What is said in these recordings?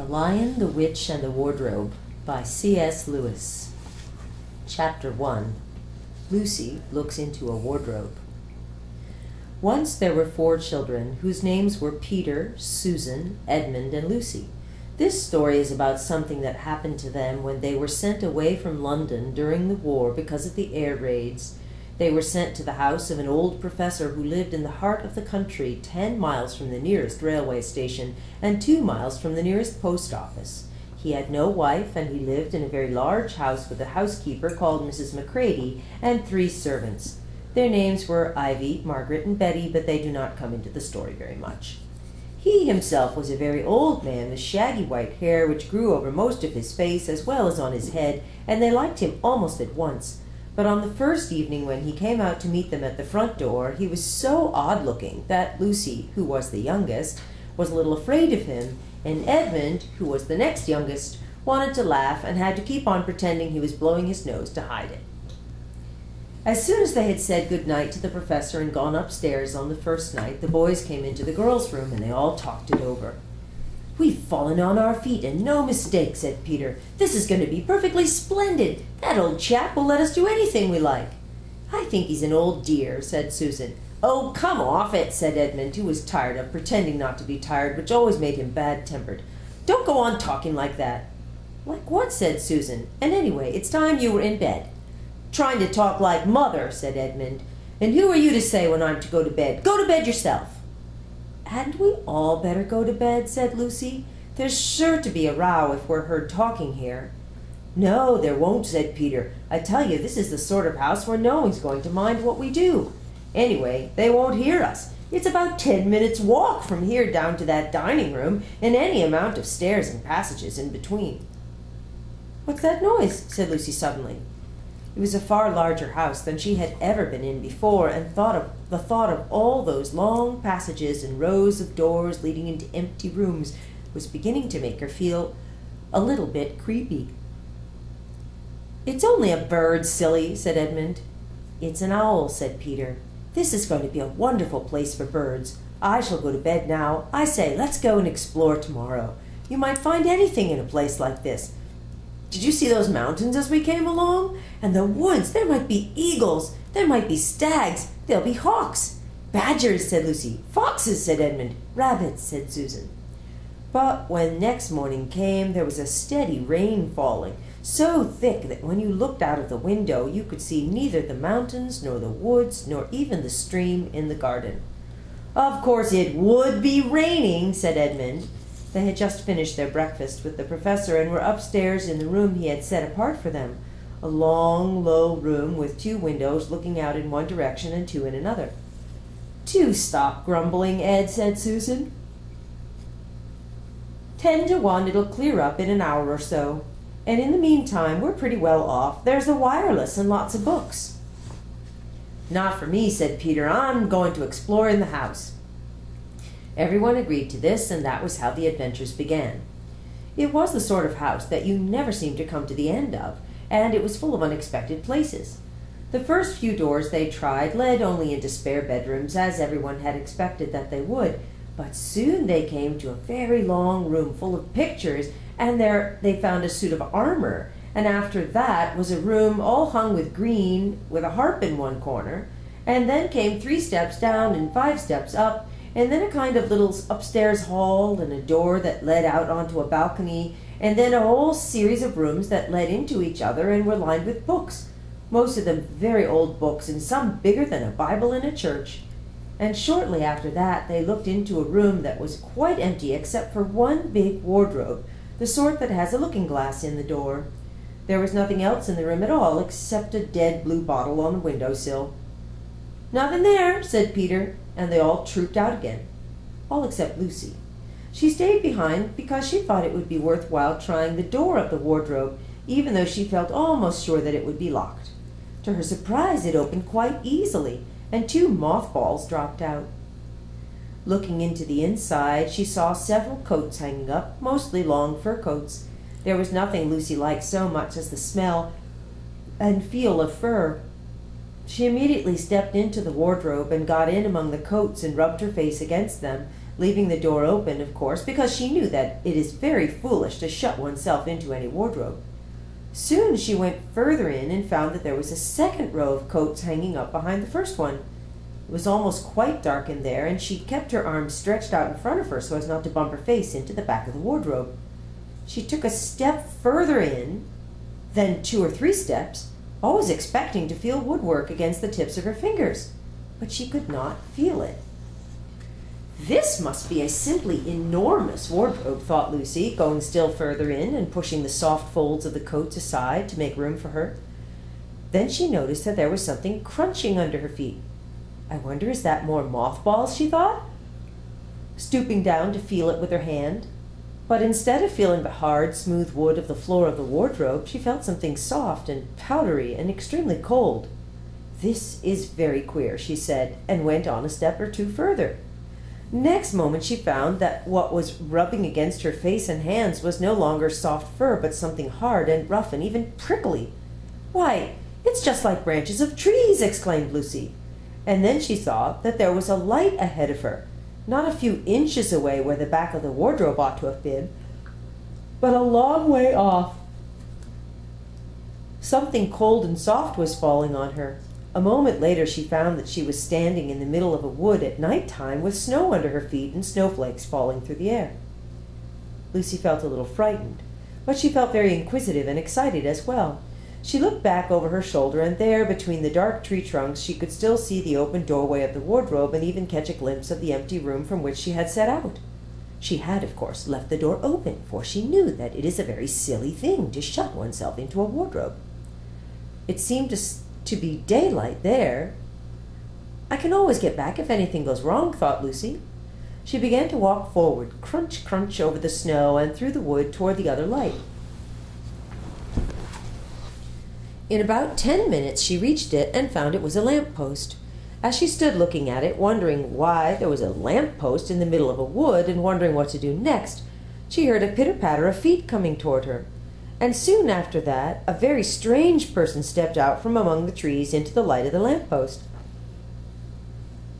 The Lion, the Witch, and the Wardrobe by C.S. Lewis. Chapter 1 Lucy Looks into a Wardrobe. Once there were four children whose names were Peter, Susan, Edmund, and Lucy. This story is about something that happened to them when they were sent away from London during the war because of the air raids. They were sent to the house of an old professor who lived in the heart of the country, ten miles from the nearest railway station and two miles from the nearest post office. He had no wife, and he lived in a very large house with a housekeeper called Mrs. Macready and three servants. Their names were Ivy, Margaret, and Betty, but they do not come into the story very much. He himself was a very old man with shaggy white hair which grew over most of his face as well as on his head, and they liked him almost at once. But on the first evening when he came out to meet them at the front door, he was so odd looking that Lucy, who was the youngest, was a little afraid of him, and Edmund, who was the next youngest, wanted to laugh and had to keep on pretending he was blowing his nose to hide it. As soon as they had said good night to the professor and gone upstairs on the first night, the boys came into the girls' room and they all talked it over. We've fallen on our feet, and no mistake, said Peter. This is going to be perfectly splendid. That old chap will let us do anything we like. I think he's an old dear, said Susan. Oh, come off it, said Edmund, who was tired of pretending not to be tired, which always made him bad tempered. Don't go on talking like that. Like what? said Susan. And anyway, it's time you were in bed. Trying to talk like mother, said Edmund. And who are you to say when I'm to go to bed? Go to bed yourself. Hadn't we all better go to bed? said Lucy. There's sure to be a row if we're heard talking here. No, there won't, said Peter. I tell you, this is the sort of house where no one's going to mind what we do. Anyway, they won't hear us. It's about ten minutes' walk from here down to that dining room, and any amount of stairs and passages in between. What's that noise? said Lucy suddenly. It was a far larger house than she had ever been in before, and thought of the thought of all those long passages and rows of doors leading into empty rooms was beginning to make her feel a little bit creepy. It's only a bird, silly, said Edmund. It's an owl, said Peter. This is going to be a wonderful place for birds. I shall go to bed now. I say, let's go and explore tomorrow. You might find anything in a place like this. Did you see those mountains as we came along? And the woods, there might be eagles, there might be stags, there'll be hawks. Badgers, said Lucy. Foxes, said Edmund. Rabbits, said Susan. But when next morning came, there was a steady rain falling, so thick that when you looked out of the window, you could see neither the mountains, nor the woods, nor even the stream in the garden. Of course, it would be raining, said Edmund. They had just finished their breakfast with the professor and were upstairs in the room he had set apart for them a long, low room with two windows looking out in one direction and two in another. Do stop grumbling, Ed, said Susan. Ten to one it'll clear up in an hour or so. And in the meantime, we're pretty well off. There's a wireless and lots of books. Not for me, said Peter. I'm going to explore in the house. Everyone agreed to this, and that was how the adventures began. It was the sort of house that you never seemed to come to the end of, and it was full of unexpected places. The first few doors they tried led only into spare bedrooms, as everyone had expected that they would, but soon they came to a very long room full of pictures, and there they found a suit of armor, and after that was a room all hung with green, with a harp in one corner, and then came three steps down and five steps up, and then a kind of little upstairs hall and a door that led out onto a balcony, and then a whole series of rooms that led into each other and were lined with books, most of them very old books, and some bigger than a Bible in a church. And shortly after that, they looked into a room that was quite empty except for one big wardrobe, the sort that has a looking glass in the door. There was nothing else in the room at all except a dead blue bottle on the window sill. Nothing there, said Peter, and they all trooped out again, all except Lucy. She stayed behind because she thought it would be worth while trying the door of the wardrobe, even though she felt almost sure that it would be locked. To her surprise, it opened quite easily, and two mothballs dropped out. Looking into the inside, she saw several coats hanging up, mostly long fur coats. There was nothing Lucy liked so much as the smell and feel of fur. She immediately stepped into the wardrobe and got in among the coats and rubbed her face against them, leaving the door open, of course, because she knew that it is very foolish to shut oneself into any wardrobe. Soon she went further in and found that there was a second row of coats hanging up behind the first one. It was almost quite dark in there, and she kept her arms stretched out in front of her so as not to bump her face into the back of the wardrobe. She took a step further in, then two or three steps, always expecting to feel woodwork against the tips of her fingers, but she could not feel it. This must be a simply enormous wardrobe, thought Lucy, going still further in and pushing the soft folds of the coats aside to make room for her. Then she noticed that there was something crunching under her feet. I wonder is that more mothballs, she thought, stooping down to feel it with her hand. But instead of feeling the hard, smooth wood of the floor of the wardrobe, she felt something soft and powdery and extremely cold. This is very queer, she said, and went on a step or two further. Next moment she found that what was rubbing against her face and hands was no longer soft fur, but something hard and rough and even prickly. Why, it's just like branches of trees, exclaimed Lucy. And then she saw that there was a light ahead of her, not a few inches away where the back of the wardrobe ought to have been, but a long way off. Something cold and soft was falling on her. A moment later, she found that she was standing in the middle of a wood at night time with snow under her feet and snowflakes falling through the air. Lucy felt a little frightened, but she felt very inquisitive and excited as well. She looked back over her shoulder, and there, between the dark tree trunks, she could still see the open doorway of the wardrobe and even catch a glimpse of the empty room from which she had set out. She had, of course, left the door open, for she knew that it is a very silly thing to shut oneself into a wardrobe. It seemed to, to be daylight there. I can always get back if anything goes wrong, thought Lucy. She began to walk forward, crunch, crunch over the snow and through the wood toward the other light. In about ten minutes she reached it and found it was a lamp post. As she stood looking at it, wondering why there was a lamp post in the middle of a wood and wondering what to do next, she heard a pitter patter of feet coming toward her. And soon after that, a very strange person stepped out from among the trees into the light of the lamp post.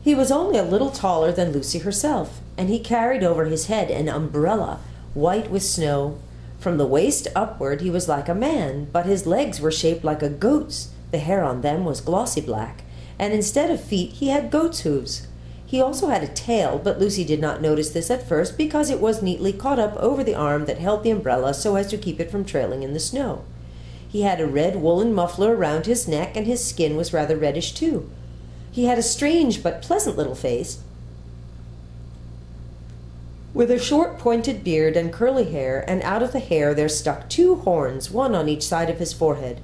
He was only a little taller than Lucy herself, and he carried over his head an umbrella, white with snow, from the waist upward he was like a man, but his legs were shaped like a goat's. The hair on them was glossy black, and instead of feet he had goat's hooves. He also had a tail, but Lucy did not notice this at first because it was neatly caught up over the arm that held the umbrella so as to keep it from trailing in the snow. He had a red woolen muffler around his neck, and his skin was rather reddish too. He had a strange but pleasant little face, with a short pointed beard and curly hair, and out of the hair there stuck two horns, one on each side of his forehead.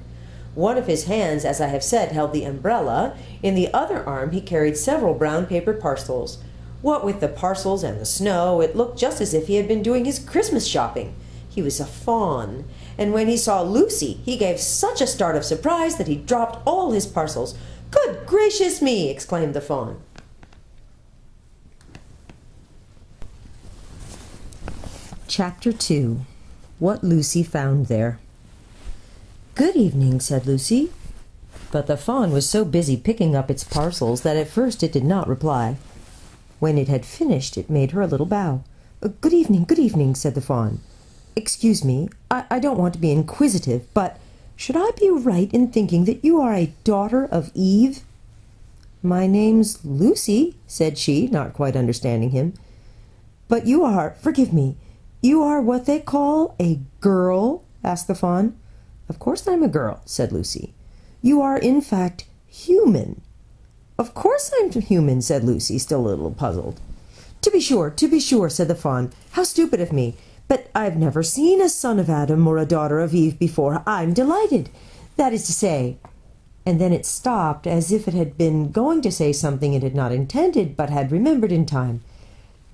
One of his hands, as I have said, held the umbrella. In the other arm he carried several brown paper parcels. What with the parcels and the snow, it looked just as if he had been doing his Christmas shopping. He was a faun, and when he saw Lucy, he gave such a start of surprise that he dropped all his parcels. Good gracious me! exclaimed the faun. Chapter 2 What Lucy Found There. Good evening, said Lucy. But the faun was so busy picking up its parcels that at first it did not reply. When it had finished, it made her a little bow. Uh, good evening, good evening, said the faun. Excuse me, I, I don't want to be inquisitive, but should I be right in thinking that you are a daughter of Eve? My name's Lucy, said she, not quite understanding him. But you are, forgive me, you are what they call a girl? asked the faun. Of course I'm a girl, said Lucy. You are, in fact, human. Of course I'm human, said Lucy, still a little puzzled. To be sure, to be sure, said the faun. How stupid of me. But I've never seen a son of Adam or a daughter of Eve before. I'm delighted. That is to say, and then it stopped as if it had been going to say something it had not intended, but had remembered in time.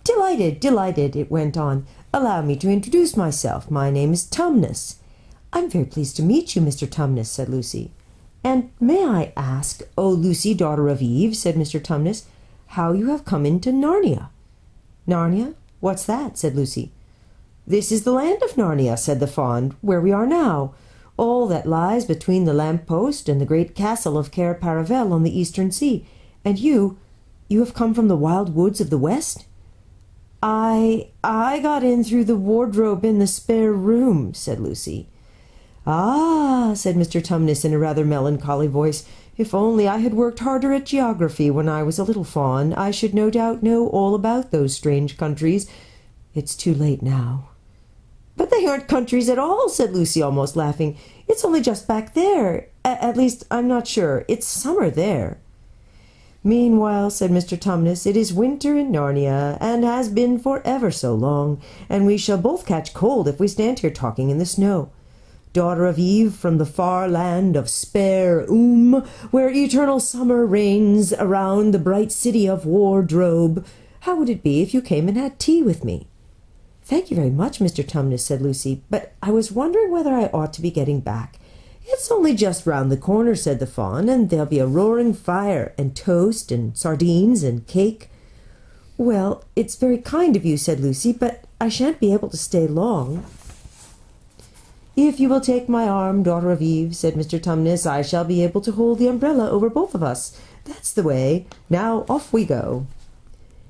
Delighted, delighted, it went on. Allow me to introduce myself. My name is Tumnus. I'm very pleased to meet you, Mr. Tumnus, said Lucy. And may I ask, O Lucy, daughter of Eve, said Mr. Tumnus, how you have come into Narnia? Narnia? What's that? said Lucy. This is the land of Narnia, said the faun, where we are now, all that lies between the lamp post and the great castle of Cair Paravel on the eastern sea. And you, you have come from the wild woods of the west? I I got in through the wardrobe in the spare room, said Lucy. Ah, said Mr. Tumnus in a rather melancholy voice. If only I had worked harder at geography when I was a little faun, I should no doubt know all about those strange countries. It's too late now. But they aren't countries at all, said Lucy, almost laughing. It's only just back there. A- at least, I'm not sure. It's summer there. Meanwhile, said Mr. Tumnus, it is winter in Narnia, and has been for ever so long, and we shall both catch cold if we stand here talking in the snow. Daughter of Eve from the far land of Spare Oom, where eternal summer reigns around the bright city of Wardrobe, how would it be if you came and had tea with me? Thank you very much, Mr. Tumnus, said Lucy, but I was wondering whether I ought to be getting back. It's only just round the corner, said the faun, and there'll be a roaring fire, and toast, and sardines, and cake. Well, it's very kind of you, said Lucy, but I shan't be able to stay long. If you will take my arm, daughter of Eve, said Mr. Tumnus, I shall be able to hold the umbrella over both of us. That's the way. Now off we go.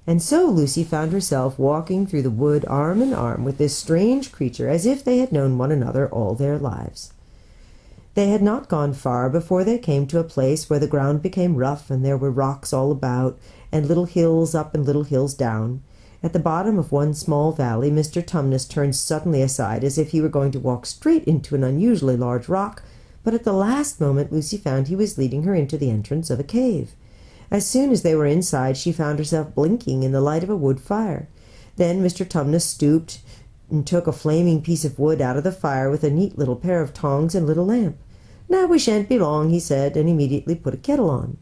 And so Lucy found herself walking through the wood arm in arm with this strange creature as if they had known one another all their lives. They had not gone far before they came to a place where the ground became rough and there were rocks all about, and little hills up and little hills down. At the bottom of one small valley, Mr. Tumnus turned suddenly aside as if he were going to walk straight into an unusually large rock, but at the last moment Lucy found he was leading her into the entrance of a cave. As soon as they were inside, she found herself blinking in the light of a wood fire. Then Mr. Tumnus stooped and took a flaming piece of wood out of the fire with a neat little pair of tongs and little lamp. Now we shan't be long, he said, and immediately put a kettle on.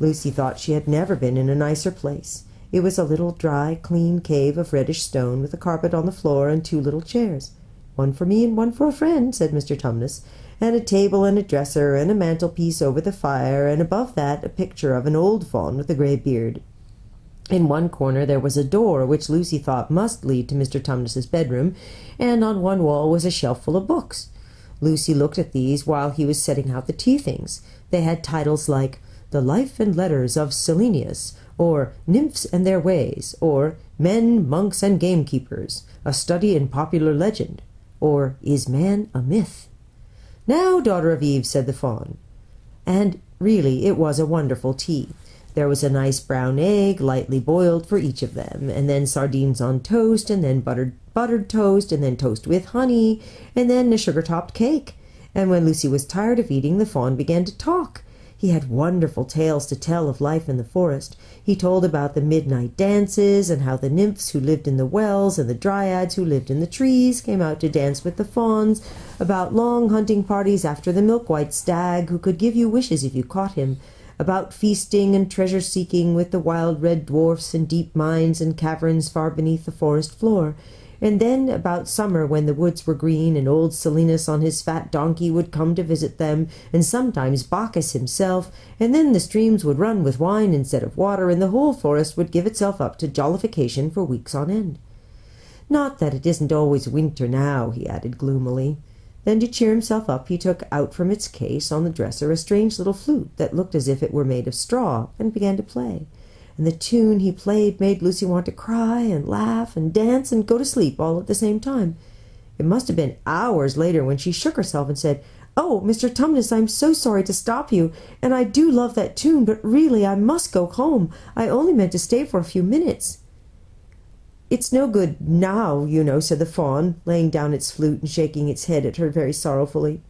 Lucy thought she had never been in a nicer place. It was a little dry, clean cave of reddish stone, with a carpet on the floor and two little chairs. One for me and one for a friend, said Mr. Tumnus, and a table and a dresser and a mantelpiece over the fire, and above that a picture of an old faun with a grey beard. In one corner there was a door which Lucy thought must lead to Mr. Tumnus's bedroom, and on one wall was a shelf full of books. Lucy looked at these while he was setting out the tea things. They had titles like The Life and Letters of Silenus, or Nymphs and Their Ways, or Men, Monks, and Gamekeepers, A Study in Popular Legend, or Is Man a Myth? Now, daughter of Eve, said the faun. And really it was a wonderful tea. There was a nice brown egg, lightly boiled, for each of them, and then sardines on toast, and then buttered buttered toast, and then toast with honey, and then a sugar topped cake. And when Lucy was tired of eating, the faun began to talk. He had wonderful tales to tell of life in the forest. He told about the midnight dances, and how the nymphs who lived in the wells and the dryads who lived in the trees came out to dance with the fauns, about long hunting parties after the milk-white stag who could give you wishes if you caught him, about feasting and treasure seeking with the wild red dwarfs in deep mines and caverns far beneath the forest floor. And then about summer, when the woods were green, and old Silenus on his fat donkey would come to visit them, and sometimes Bacchus himself, and then the streams would run with wine instead of water, and the whole forest would give itself up to jollification for weeks on end. Not that it isn't always winter now, he added gloomily. Then, to cheer himself up, he took out from its case on the dresser a strange little flute that looked as if it were made of straw, and began to play. And the tune he played made Lucy want to cry and laugh and dance and go to sleep all at the same time. It must have been hours later when she shook herself and said, Oh, Mr. Tumnus, I'm so sorry to stop you, and I do love that tune, but really I must go home. I only meant to stay for a few minutes. It's no good now, you know, said the faun, laying down its flute and shaking its head at her very sorrowfully.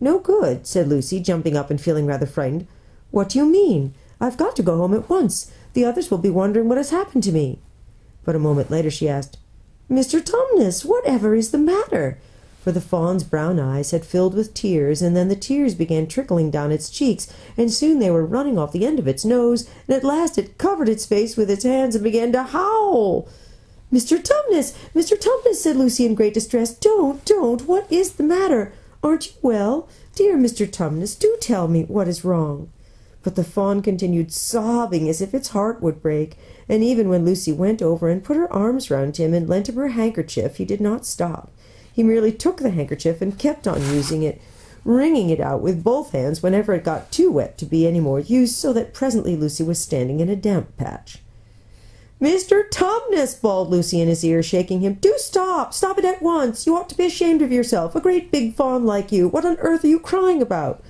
No good, said Lucy, jumping up and feeling rather frightened. What do you mean? I've got to go home at once. The others will be wondering what has happened to me. But a moment later she asked, Mr. Tumnus, whatever is the matter? For the faun's brown eyes had filled with tears, and then the tears began trickling down its cheeks, and soon they were running off the end of its nose, and at last it covered its face with its hands and began to howl. Mr. Tumnus, Mr. Tumnus, said Lucy in great distress, don't, don't. What is the matter? Aren't you well? Dear Mr. Tumnus, do tell me what is wrong. But the faun continued sobbing as if its heart would break, and even when Lucy went over and put her arms round him and lent him her handkerchief, he did not stop. He merely took the handkerchief and kept on using it, wringing it out with both hands whenever it got too wet to be any more use, so that presently Lucy was standing in a damp patch. Mr. Tumnus, bawled Lucy in his ear, shaking him. Do stop! Stop it at once! You ought to be ashamed of yourself. A great big faun like you. What on earth are you crying about?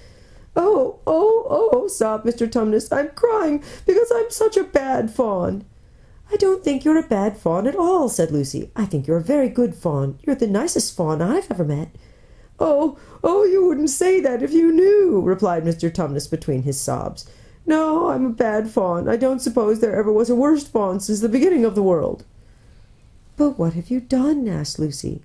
Oh, oh, oh, sobbed Mr. Tumnus. I'm crying because I'm such a bad faun. I don't think you're a bad faun at all, said Lucy. I think you're a very good faun. You're the nicest faun I've ever met. Oh, oh, you wouldn't say that if you knew, replied Mr. Tumnus between his sobs. No, I'm a bad faun. I don't suppose there ever was a worse faun since the beginning of the world. But what have you done? asked Lucy.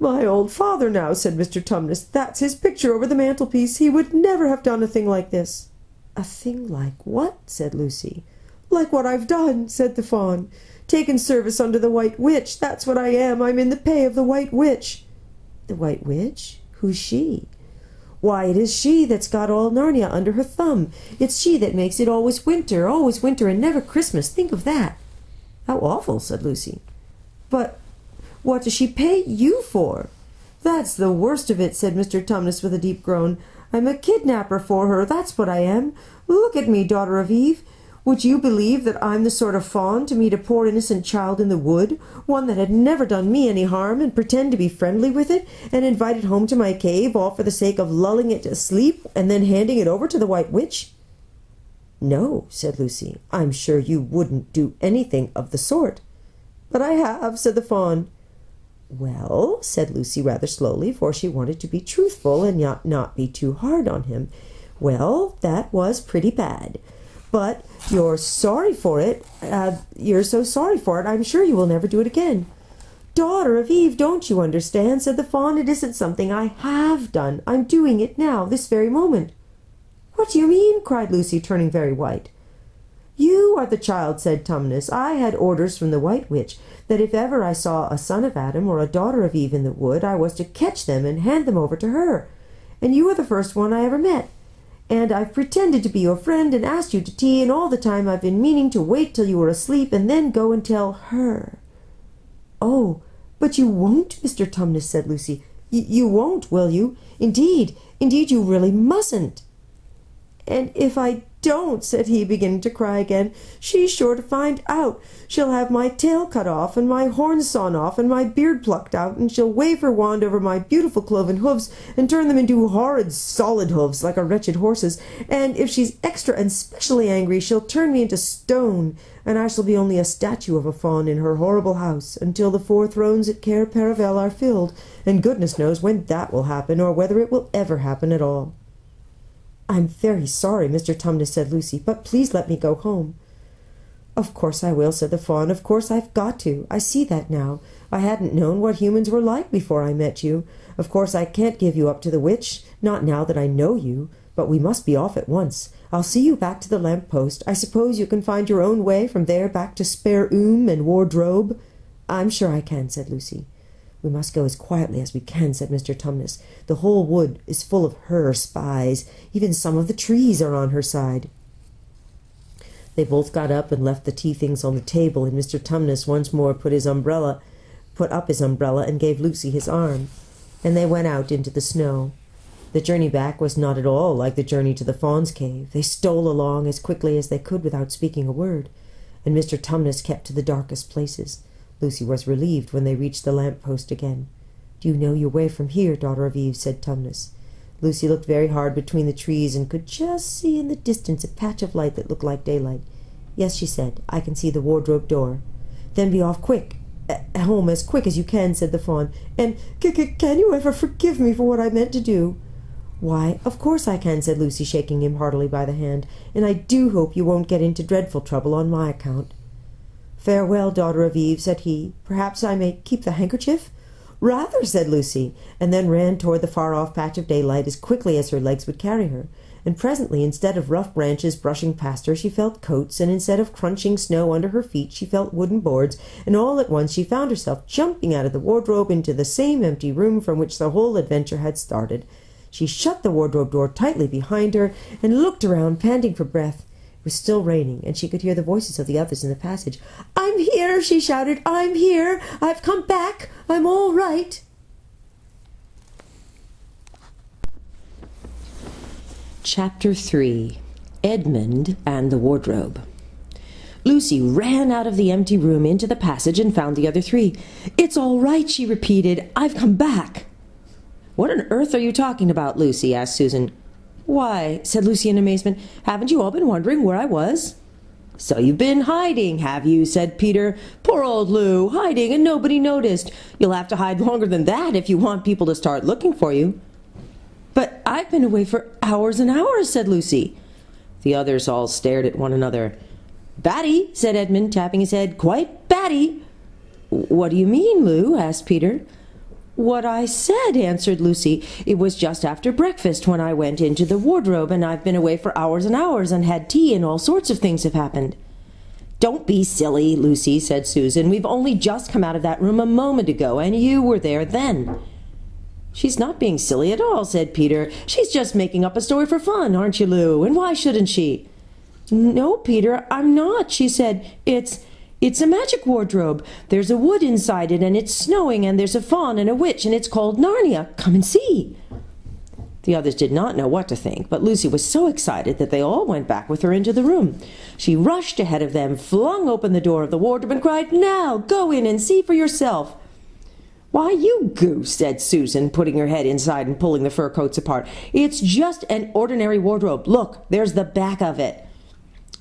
My old father now, said Mr. Tumnus. That's his picture over the mantelpiece. He would never have done a thing like this. A thing like what? said Lucy. Like what I've done, said the faun. Taken service under the White Witch. That's what I am. I'm in the pay of the White Witch. The White Witch? Who's she? Why, it is she that's got all Narnia under her thumb. It's she that makes it always winter, always winter, and never Christmas. Think of that. How awful, said Lucy. But what does she pay you for? That's the worst of it, said Mr. Tumnus with a deep groan. I'm a kidnapper for her, that's what I am. Look at me, daughter of Eve. Would you believe that I'm the sort of faun to meet a poor innocent child in the wood, one that had never done me any harm, and pretend to be friendly with it, and invite it home to my cave, all for the sake of lulling it to sleep, and then handing it over to the White Witch? No, said Lucy, I'm sure you wouldn't do anything of the sort. But I have, said the faun. Well, said Lucy rather slowly, for she wanted to be truthful and not, not be too hard on him. Well, that was pretty bad. But you're sorry for it. Uh, you're so sorry for it, I'm sure you will never do it again. Daughter of Eve, don't you understand? said the faun. It isn't something I have done. I'm doing it now, this very moment. What do you mean? cried Lucy, turning very white. You are the child, said Tumnus. I had orders from the White Witch that if ever I saw a son of Adam or a daughter of Eve in the wood, I was to catch them and hand them over to her. And you are the first one I ever met. And I've pretended to be your friend and asked you to tea, and all the time I've been meaning to wait till you were asleep and then go and tell her. Oh, but you won't, Mr. Tumnus, said Lucy. You won't, will you? Indeed, indeed, you really mustn't. And if I don't, said he, beginning to cry again. She's sure to find out. She'll have my tail cut off, and my horns sawn off, and my beard plucked out, and she'll wave her wand over my beautiful cloven hoofs, and turn them into horrid solid hoofs, like a wretched horse's. And if she's extra and specially angry, she'll turn me into stone, and I shall be only a statue of a faun in her horrible house, until the four thrones at Cair Paravel are filled, and goodness knows when that will happen, or whether it will ever happen at all. I'm very sorry, Mr. Tumnus, said Lucy, but please let me go home. Of course I will, said the faun. Of course I've got to. I see that now. I hadn't known what humans were like before I met you. Of course I can't give you up to the witch, not now that I know you, but we must be off at once. I'll see you back to the lamp post. I suppose you can find your own way from there back to Spare Oom and Wardrobe. I'm sure I can, said Lucy. We must go as quietly as we can, said Mr. Tumnus. The whole wood is full of her spies. Even some of the trees are on her side. They both got up and left the tea things on the table, and Mr. Tumnus once more put his umbrella, put up his umbrella, and gave Lucy his arm. And they went out into the snow. The journey back was not at all like the journey to the faun's cave. They stole along as quickly as they could without speaking a word, and Mr. Tumnus kept to the darkest places. Lucy was relieved when they reached the lamp post again. Do you know your way from here, daughter of Eve? said Tumnus. Lucy looked very hard between the trees and could just see in the distance a patch of light that looked like daylight. Yes, she said, I can see the wardrobe door. Then be off quick. Home as quick as you can, said the faun. And c- c- can you ever forgive me for what I meant to do? Why, of course I can, said Lucy, shaking him heartily by the hand, and I do hope you won't get into dreadful trouble on my account. Farewell, daughter of Eve, said he. Perhaps I may keep the handkerchief? Rather, said Lucy, and then ran toward the far-off patch of daylight as quickly as her legs would carry her. And presently, instead of rough branches brushing past her, she felt coats, and instead of crunching snow under her feet, she felt wooden boards, and all at once she found herself jumping out of the wardrobe into the same empty room from which the whole adventure had started. She shut the wardrobe door tightly behind her, and looked around, panting for breath. Was still raining, and she could hear the voices of the others in the passage. I'm here, she shouted. I'm here. I've come back. I'm all right. Chapter 3 Edmund and the Wardrobe. Lucy ran out of the empty room into the passage and found the other three. It's all right, she repeated. I've come back. What on earth are you talking about, Lucy? asked Susan. Why, said Lucy in amazement, haven't you all been wondering where I was? So you've been hiding, have you? said Peter. Poor old Lou, hiding and nobody noticed. You'll have to hide longer than that if you want people to start looking for you. But I've been away for hours and hours, said Lucy. The others all stared at one another. Batty, said Edmund, tapping his head. Quite batty. What do you mean, Lou? asked Peter. What I said, answered Lucy. It was just after breakfast when I went into the wardrobe, and I've been away for hours and hours and had tea, and all sorts of things have happened. Don't be silly, Lucy, said Susan. We've only just come out of that room a moment ago, and you were there then. She's not being silly at all, said Peter. She's just making up a story for fun, aren't you, Lou? And why shouldn't she? No, Peter, I'm not, she said. It's it's a magic wardrobe. There's a wood inside it, and it's snowing, and there's a faun and a witch, and it's called Narnia. Come and see. The others did not know what to think, but Lucy was so excited that they all went back with her into the room. She rushed ahead of them, flung open the door of the wardrobe, and cried, Now, go in and see for yourself. Why, you goose, said Susan, putting her head inside and pulling the fur coats apart. It's just an ordinary wardrobe. Look, there's the back of it.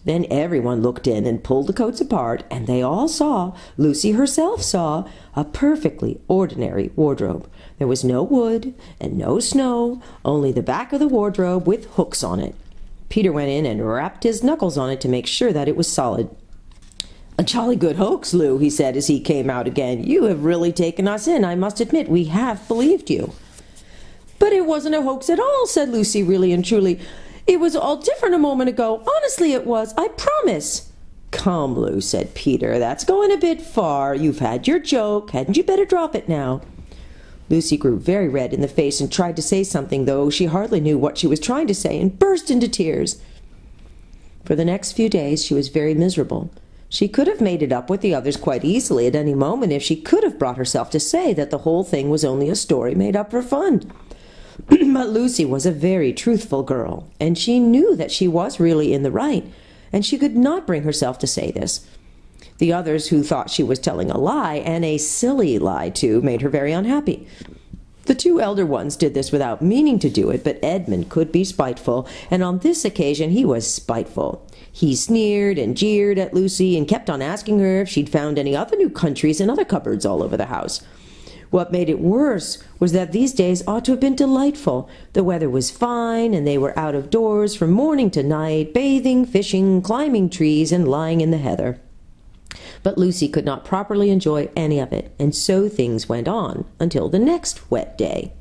Then everyone looked in and pulled the coats apart, and they all saw, Lucy herself saw, a perfectly ordinary wardrobe. There was no wood and no snow, only the back of the wardrobe with hooks on it. Peter went in and rapped his knuckles on it to make sure that it was solid. A jolly good hoax, Lou, he said as he came out again. You have really taken us in, I must admit. We have believed you. But it wasn't a hoax at all, said Lucy, really and truly. It was all different a moment ago. Honestly, it was. I promise. Come, Lou, said Peter. That's going a bit far. You've had your joke. Hadn't you better drop it now? Lucy grew very red in the face and tried to say something, though she hardly knew what she was trying to say, and burst into tears. For the next few days she was very miserable. She could have made it up with the others quite easily at any moment if she could have brought herself to say that the whole thing was only a story made up for fun. but Lucy was a very truthful girl, and she knew that she was really in the right, and she could not bring herself to say this. The others who thought she was telling a lie, and a silly lie too, made her very unhappy. The two elder ones did this without meaning to do it, but Edmund could be spiteful, and on this occasion he was spiteful. He sneered and jeered at Lucy and kept on asking her if she'd found any other new countries in other cupboards all over the house. What made it worse was that these days ought to have been delightful. The weather was fine, and they were out of doors from morning to night, bathing, fishing, climbing trees, and lying in the heather. But Lucy could not properly enjoy any of it, and so things went on until the next wet day.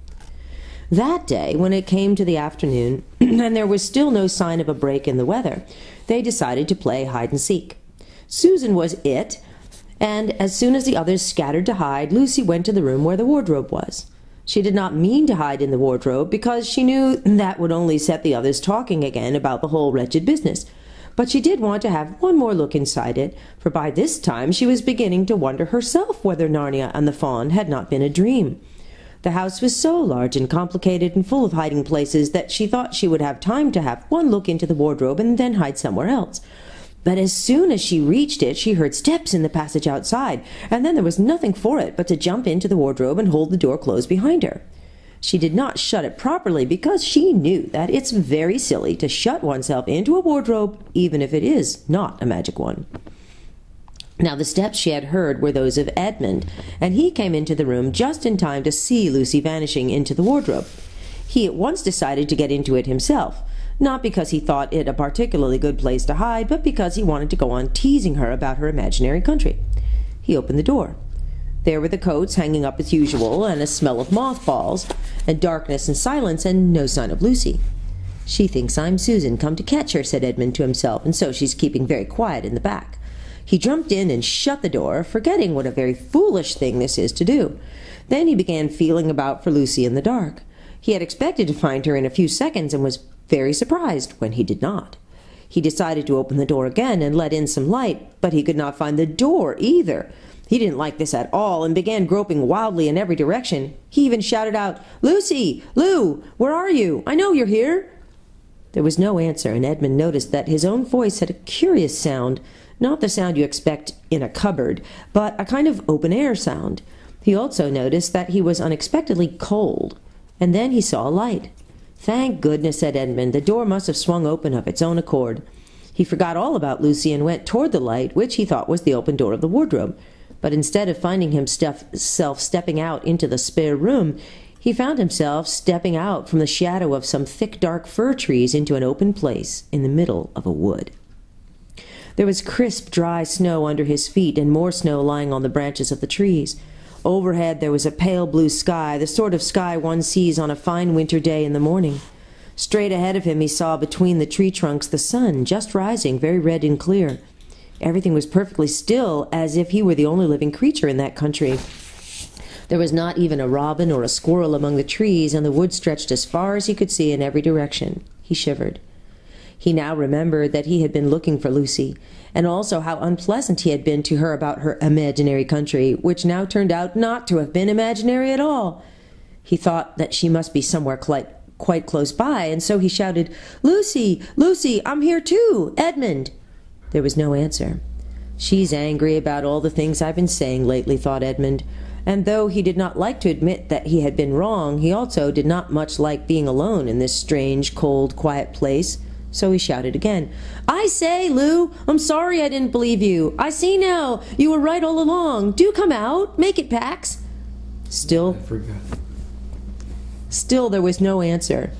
That day, when it came to the afternoon, and there was still no sign of a break in the weather, they decided to play hide and seek. Susan was it, and as soon as the others scattered to hide, Lucy went to the room where the wardrobe was. She did not mean to hide in the wardrobe because she knew that would only set the others talking again about the whole wretched business. But she did want to have one more look inside it, for by this time she was beginning to wonder herself whether Narnia and the faun had not been a dream. The house was so large and complicated and full of hiding places that she thought she would have time to have one look into the wardrobe and then hide somewhere else. But as soon as she reached it, she heard steps in the passage outside, and then there was nothing for it but to jump into the wardrobe and hold the door closed behind her. She did not shut it properly because she knew that it's very silly to shut oneself into a wardrobe, even if it is not a magic one. Now, the steps she had heard were those of Edmund, and he came into the room just in time to see Lucy vanishing into the wardrobe. He at once decided to get into it himself, not because he thought it a particularly good place to hide, but because he wanted to go on teasing her about her imaginary country. He opened the door. There were the coats hanging up as usual, and a smell of mothballs, and darkness and silence, and no sign of Lucy. She thinks I'm Susan, come to catch her, said Edmund to himself, and so she's keeping very quiet in the back. He jumped in and shut the door, forgetting what a very foolish thing this is to do. Then he began feeling about for Lucy in the dark. He had expected to find her in a few seconds and was very surprised when he did not. He decided to open the door again and let in some light, but he could not find the door either. He didn't like this at all and began groping wildly in every direction. He even shouted out, Lucy! Lou! Where are you? I know you're here! There was no answer, and Edmund noticed that his own voice had a curious sound, Not the sound you expect in a cupboard, but a kind of open air sound. He also noticed that he was unexpectedly cold, and then he saw a light. Thank goodness, said Edmund. The door must have swung open of its own accord. He forgot all about Lucy and went toward the light, which he thought was the open door of the wardrobe. But instead of finding himself stepping out into the spare room, he found himself stepping out from the shadow of some thick dark fir trees into an open place in the middle of a wood. There was crisp, dry snow under his feet, and more snow lying on the branches of the trees. Overhead there was a pale blue sky, the sort of sky one sees on a fine winter day in the morning. Straight ahead of him he saw between the tree trunks the sun, just rising, very red and clear. Everything was perfectly still, as if he were the only living creature in that country. There was not even a robin or a squirrel among the trees, and the wood stretched as far as he could see in every direction. He shivered. He now remembered that he had been looking for Lucy, and also how unpleasant he had been to her about her imaginary country, which now turned out not to have been imaginary at all. He thought that she must be somewhere quite, quite close by, and so he shouted, Lucy, Lucy, I'm here too, Edmund. There was no answer. She's angry about all the things I've been saying lately, thought Edmund, and though he did not like to admit that he had been wrong, he also did not much like being alone in this strange, cold, quiet place. So he shouted again, I say, Lou, I'm sorry I didn't believe you. I see now. You were right all along. Do come out. Make it, Pax. Still. Still, there was no answer.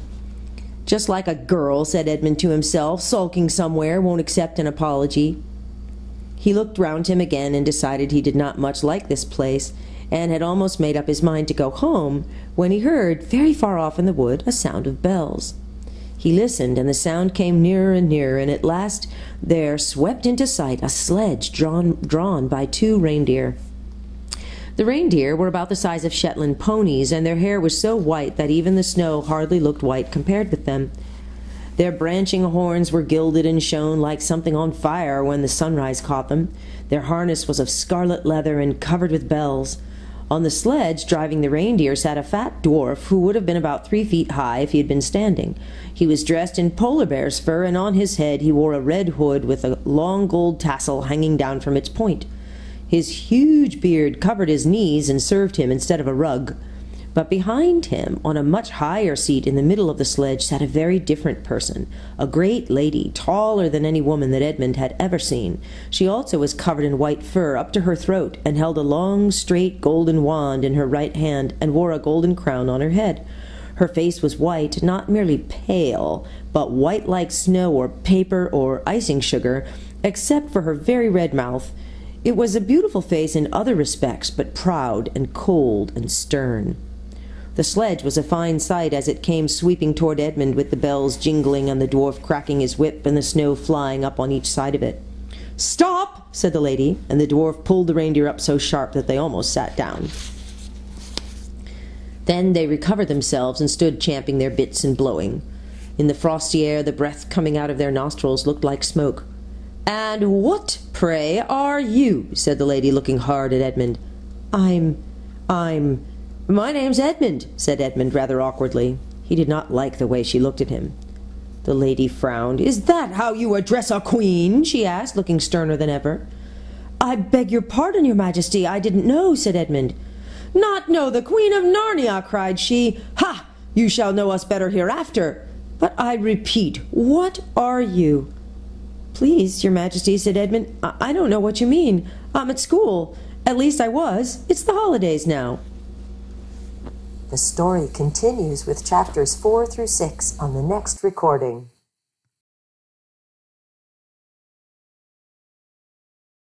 Just like a girl, said Edmund to himself, sulking somewhere, won't accept an apology. He looked round him again and decided he did not much like this place, and had almost made up his mind to go home, when he heard, very far off in the wood, a sound of bells. He listened, and the sound came nearer and nearer, and at last there swept into sight a sledge drawn, drawn by two reindeer. The reindeer were about the size of Shetland ponies, and their hair was so white that even the snow hardly looked white compared with them. Their branching horns were gilded and shone like something on fire when the sunrise caught them. Their harness was of scarlet leather and covered with bells. On the sledge, driving the reindeer, sat a fat dwarf who would have been about three feet high if he had been standing. He was dressed in polar bear's fur, and on his head he wore a red hood with a long gold tassel hanging down from its point. His huge beard covered his knees and served him instead of a rug. But behind him, on a much higher seat in the middle of the sledge, sat a very different person, a great lady, taller than any woman that Edmund had ever seen. She also was covered in white fur up to her throat, and held a long, straight golden wand in her right hand, and wore a golden crown on her head. Her face was white, not merely pale, but white like snow or paper or icing sugar, except for her very red mouth. It was a beautiful face in other respects, but proud and cold and stern. The sledge was a fine sight as it came sweeping toward Edmund with the bells jingling and the dwarf cracking his whip and the snow flying up on each side of it. Stop! said the lady, and the dwarf pulled the reindeer up so sharp that they almost sat down. Then they recovered themselves and stood champing their bits and blowing. In the frosty air, the breath coming out of their nostrils looked like smoke. And what, pray, are you? said the lady, looking hard at Edmund. I'm. I'm. My name's Edmund, said Edmund rather awkwardly. He did not like the way she looked at him. The lady frowned. Is that how you address a queen? she asked, looking sterner than ever. I beg your pardon, your majesty. I didn't know, said Edmund. Not know the Queen of Narnia, cried she. Ha! You shall know us better hereafter. But I repeat, what are you? Please, your majesty, said Edmund, I, I don't know what you mean. I'm at school. At least I was. It's the holidays now. The story continues with chapters 4 through 6 on the next recording.